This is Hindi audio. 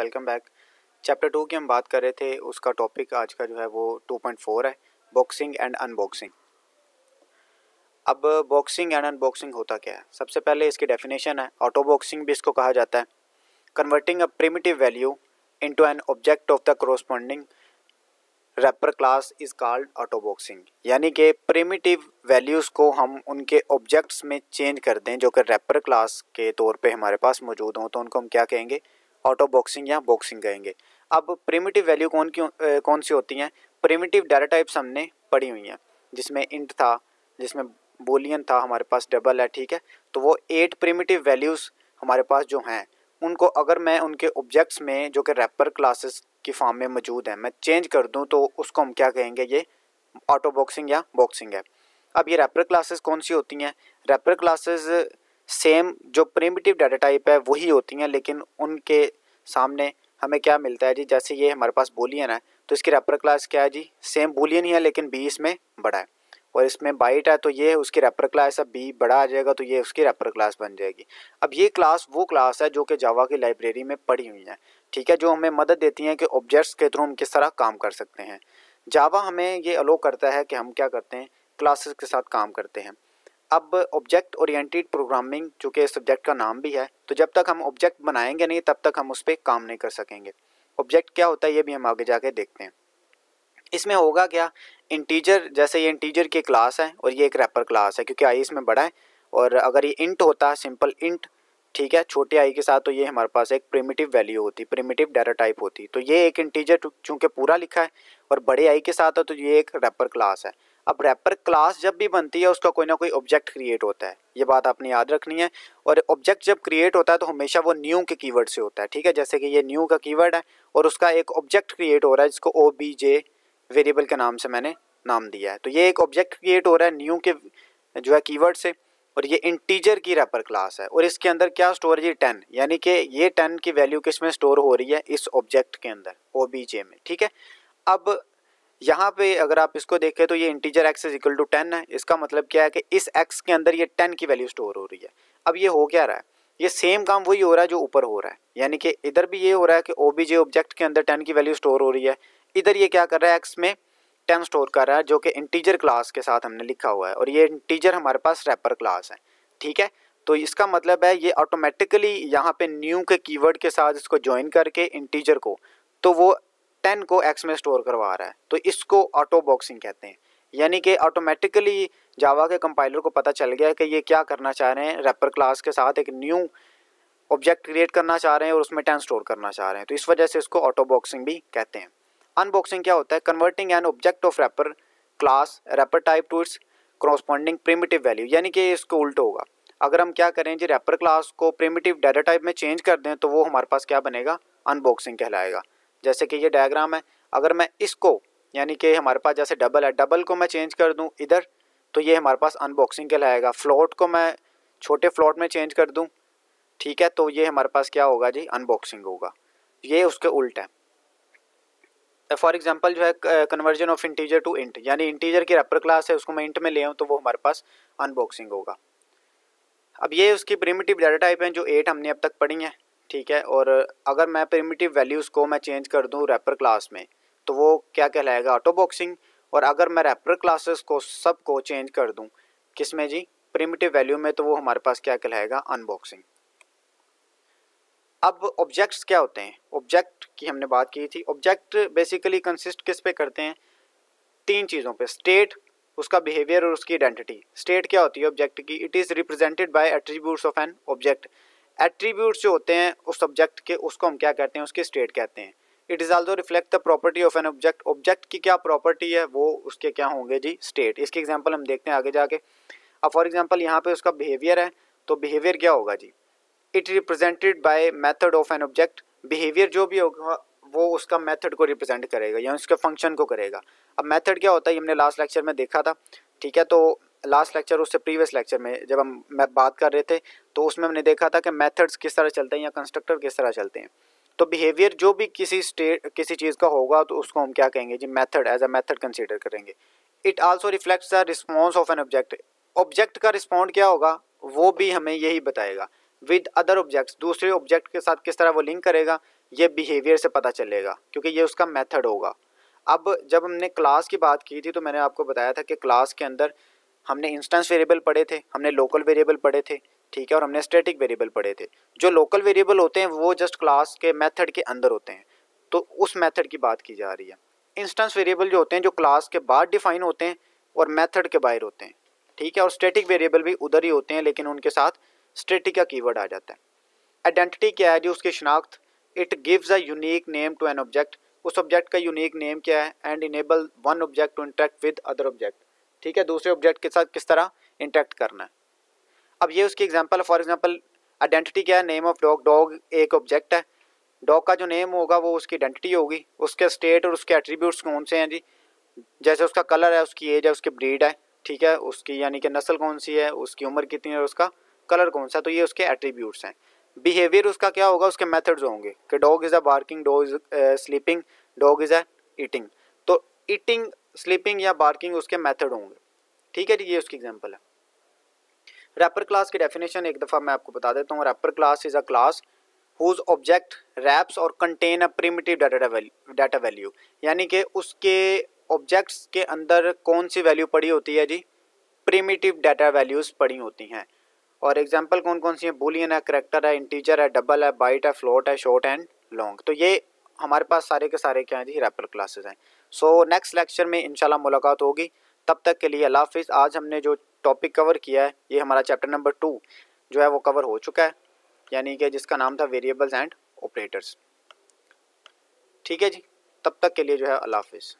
Welcome back. चैप्टर टू की हम बात कर रहे थे, उसका टॉपिक आज का जो है वो 2.4 है बॉक्सिंग एंड अनबॉक्सिंग अब बॉक्सिंग एंड अनबॉक्सिंग होता क्या है? सबसे पहले इसकी डेफिनेशन है ऑटो बॉक्सिंग भी इसको कहा जाता है। Converting a primitive value into an object of the corresponding wrapper class is called auto boxing यानी कि प्रिमिटिव वैल्यूज़ को हम उनके ऑब्जेक्ट्स में चेंज कर दें, जो कि रैपर क्लास के तौर पे हमारे पास मौजूद हों तो उनको हम क्या कहेंगे? ऑटो बॉक्सिंग या बॉक्सिंग कहेंगे। अब प्रिमिटिव वैल्यू कौन क्यों कौन सी होती हैं? प्रिमिटिव डाटा टाइप्स हमने पढ़ी हुई हैं, जिसमें इंट था, जिसमें बोलियन था हमारे पास डबल है, ठीक है? तो वो एट प्रिमिटिव वैल्यूज़ हमारे पास जो हैं, उनको अगर मैं उनके ऑब्जेक्ट्स में, जो कि रैपर क्लासेस की फॉर्म में मौजूद हैं, मैं चेंज कर दूँ तो उसको हम क्या कहेंगे? ये ऑटो बॉक्सिंग या बॉक्सिंग है। अब ये रैपर क्लासेस कौन सी होती हैं? रैपर क्लासेस सेम जो प्रिमिटिव डाटा टाइप है, वही होती हैं, लेकिन उनके सामने हमें क्या मिलता है जी? जैसे ये हमारे पास बोलियन है तो इसकी रेपर क्लास क्या है जी? सेम बोलियन ही है, लेकिन बी इसमें बड़ा है। और इसमें बाइट है तो ये उसकी रेपर क्लास है बी बड़ा आ जाएगा तो ये उसकी रेपर क्लास बन जाएगी। अब ये क्लास वो क्लास है, जो कि जावा की लाइब्रेरी में पड़ी हुई है, ठीक है? जो हमें मदद देती हैं कि ऑब्जेक्ट्स के थ्रू हम किस तरह काम कर सकते हैं। जावा हमें ये अलो करता है कि हम क्या करते हैं क्लासेस के साथ काम करते हैं। अब ऑब्जेक्ट ओरिएंटेड प्रोग्रामिंग जो कि सब्जेक्ट का नाम भी है तो जब तक हम ऑब्जेक्ट बनाएँगे नहीं, तब तक हम उस पर काम नहीं कर सकेंगे। ऑब्जेक्ट क्या होता है, ये भी हम आगे जाके देखते हैं। इसमें होगा क्या इंटीजर जैसे ये इंटीजर की क्लास है, और ये एक रैपर क्लास है, क्योंकि आई इसमें बड़ा है, और अगर ये इंट होता सिंपल इंट ठीक है, छोटे आई के साथ तो ये हमारे पास एक प्रिमिटिव वैल्यू होती प्रिमिटिव डाटा टाइप होती। तो ये एक इंटीजर चूँकि पूरा लिखा है, और बड़े आई के साथ है तो ये एक रैपर क्लास है। अब रैपर क्लास जब भी बनती है, उसका कोई ना कोई ऑब्जेक्ट क्रिएट होता है। ये बात आपने याद रखनी है। और ऑब्जेक्ट जब क्रिएट होता है तो हमेशा वो न्यू के कीवर्ड से होता है, ठीक है? जैसे कि ये न्यू का कीवर्ड है, और उसका एक ऑब्जेक्ट क्रिएट हो रहा है, जिसको ओ बी जे वेरिएबल के नाम से मैंने नाम दिया है। तो ये एक ऑब्जेक्ट क्रिएट हो रहा है न्यू के जो है कीवर्ड से, और ये इंटीजर की रैपर क्लास है। और इसके अंदर क्या स्टोर है? टेन यानी कि ये टेन की वैल्यू किसमें स्टोर हो रही है? इस ऑब्जेक्ट के अंदर ओ बी जे में, ठीक है? अब यहाँ पे अगर आप इसको देखें तो ये integer x is equal to ten है। इसका मतलब क्या है कि इस एक्स के अंदर ये टेन की वैल्यू स्टोर हो रही है। अब ये हो क्या रहा है? ये सेम काम वही हो रहा है जो ऊपर हो रहा है। यानी कि इधर भी ये हो रहा है कि ओ बी जे ऑब्जेक्ट के अंदर टेन की वैल्यू स्टोर हो रही है। इधर ये क्या कर रहा है? एक्स में टेन स्टोर कर रहा है, जो कि इंटीजर क्लास के साथ हमने लिखा हुआ है। और ये इंटीजर हमारे पास रैपर क्लास है। ठीक है? तो इसका मतलब है ये ऑटोमेटिकली यहाँ पे न्यू के कीवर्ड के साथ इसको ज्वाइन करके इंटीजर को तो वो टेन को एक्स में स्टोर करवा रहा है। तो इसको ऑटो बॉक्सिंग कहते हैं। यानी कि ऑटोमेटिकली जावा के कंपाइलर को पता चल गया कि ये क्या करना चाह रहे हैं। रैपर क्लास के साथ एक न्यू ऑब्जेक्ट क्रिएट करना चाह रहे हैं और उसमें टेन स्टोर करना चाह रहे हैं। तो इस वजह से इसको ऑटो बॉक्सिंग भी कहते हैं। अनबॉक्सिंग क्या होता है? Converting an object of wrapper class wrapper type to its corresponding primitive value यानी कि इसको उल्ट होगा। अगर हम क्या करें जी रैपर क्लास को प्रिमिटिव डाटा टाइप में चेंज कर दें तो वो हमारे पास क्या बनेगा? अनबॉक्सिंग कहलाएगा। जैसे कि ये डायग्राम है। अगर मैं इसको, यानी कि हमारे पास जैसे डबल है डबल को मैं चेंज कर दूँ इधर तो ये हमारे पास अनबॉक्सिंग कहलाएगा फ्लोट को मैं छोटे फ्लोट में चेंज कर दूँ, ठीक है? तो ये हमारे पास क्या होगा जी? अनबॉक्सिंग होगा। ये उसके उल्ट है। फॉर एग्जांपल जो है conversion of integer to int यानी इंटीजर की रैपर क्लास है, उसको मैं इंट में ले आऊँ तो वो हमारे पास अनबॉक्सिंग होगा। अब ये उसकी प्रिमिटिव डाटा टाइप हैं, जो एट हमने अब तक पढ़ी हैं। ठीक है, और अगर मैं प्रिमिटिव वैल्यूज़ को मैं चेंज कर दूँ रैपर क्लास में तो वो क्या कहलाएगा? ऑटो बॉक्सिंग और अगर मैं रैपर क्लासेस को, सबको चेंज कर दूँ किसमें जी? प्रिमिटिव वैल्यू में तो वो हमारे पास क्या कहलाएगा? अनबॉक्सिंग अब ऑब्जेक्ट्स क्या होते हैं? ऑब्जेक्ट की हमने बात की थी। ऑब्जेक्ट बेसिकली कंसिस्ट किस पे करते हैं? तीन चीज़ों पे। स्टेट उसका बिहेवियर और उसकी आइडेंटिटी स्टेट क्या होती है ऑब्जेक्ट की? It is represented by attributes of an object attributes जो होते हैं उस ऑब्जेक्ट के, उसको हम क्या कहते हैं, उसके स्टेट कहते हैं। It is also reflect the property of an object object की क्या प्रॉपर्टी है, वो उसके क्या होंगे जी स्टेट इसके एग्ज़ाम्पल हम देखते हैं आगे जाके। अब फॉर एग्ज़ाम्पल यहाँ पे उसका बिहेवियर है तो बिहेवियर क्या होगा जी? It represented by method of an object behaviour जो भी होगा, वो उसका मेथड को रिप्रेजेंट करेगा, या उसके फ़ंक्शन को करेगा। अब मेथड क्या होता है हमने लास्ट लेक्चर में देखा था। ठीक है तो लास्ट लेक्चर उससे प्रीवियस लेक्चर में जब हम बात कर रहे थे तो उसमें हमने देखा था कि मेथड्स किस तरह चलते हैं या कंस्ट्रक्टर किस तरह चलते हैं। तो बिहेवियर जो भी किसी स्टेट किसी चीज़ का होगा तो उसको हम क्या कहेंगे? जी method as a method consider करेंगे। It also reflects the response of an object object का रिस्पॉन्ड क्या होगा? वो भी हमें यही बताएगा। विद अदर ऑब्जेक्ट्स दूसरे ऑब्जेक्ट के साथ किस तरह वो लिंक करेगा? ये बिहेवियर से पता चलेगा, क्योंकि ये उसका मेथड होगा। अब जब हमने क्लास की बात की थी तो मैंने आपको बताया था कि क्लास के अंदर हमने इंस्टेंस वेरिएबल पढ़े थे, हमने लोकल वेरिएबल पढ़े थे, ठीक है, और हमने स्टैटिक वेरिएबल पढ़े थे। जो लोकल वेरिएबल होते हैं, वो जस्ट क्लास के मेथड के अंदर होते हैं। तो उस मेथड की बात की जा रही है। इंस्टेंस वेरिएबल जो होते हैं, जो क्लास के बाद डिफाइन होते हैं, और मेथड के बाहर होते हैं, ठीक है, और स्टेटिक वेरिएबल भी उधर ही होते हैं, लेकिन उनके साथ स्टैटिक का कीवर्ड आ जाता है। आइडेंटिटी क्या है जो, उसकी शनाख्त? It gives a unique name to an object उस ऑब्जेक्ट का यूनिक नेम क्या है? And enable one object to interact with other object ठीक है? दूसरे ऑब्जेक्ट के साथ किस तरह इंटरेक्ट करना है? अब ये उसकी एग्जांपल फॉर एग्जांपल आइडेंटिटी क्या है? नेम ऑफ़ डॉग डॉग एक ऑब्जेक्ट है। डॉग का जो नेम होगा, वो उसकी आइडेंटिटी होगी। उसके स्टेट और उसके एट्रीब्यूट्स कौन से हैं जी? जैसे उसका कलर है, उसकी एज है, उसकी ब्रीड है, ठीक है? उसकी यानी कि नस्ल कौन सी है, उसकी उम्र कितनी है, उसका कलर कौन सा है? तो ये उसके एट्रीब्यूट्स हैं। बिहेवियर उसका क्या होगा? उसके मेथड्स होंगे कि dog is a barking dog is sleeping dog is a eating तो ईटिंग स्लीपिंग या बार्किंग उसके मेथड होंगे। ठीक है, ये उसकी एग्जांपल है। रैपर क्लास की डेफिनेशन एक दफ़ा मैं आपको बता देता हूँ। Wrapper class is a class whose object wraps और contain a primitive data value data value यानी कि उसके ऑब्जेक्ट्स के अंदर कौन सी वैल्यू पड़ी होती है जी? प्रीमिटिव डाटा वैल्यूज़ पड़ी होती हैं। और एग्ज़ाम्पल कौन कौन सी हैं? बुलियन है करेक्टर है इंटीजर है डबल है बाइट है फ्लोट है शॉर्ट एंड लॉन्ग तो ये हमारे पास सारे के सारे क्या हैं जी? रैपर क्लासेस हैं। सो नेक्स्ट लेक्चर में इंशाल्लाह मुलाकात होगी। तब तक के लिए अल्लाह हाफिज़। आज हमने जो टॉपिक कवर किया है, ये हमारा चैप्टर नंबर टू जो है वो कवर हो चुका है, यानी कि जिसका नाम था वेरिएबल्स एंड ऑपरेटर्स ठीक है जी? तब तक के लिए जो है अल्लाह हाफिज़।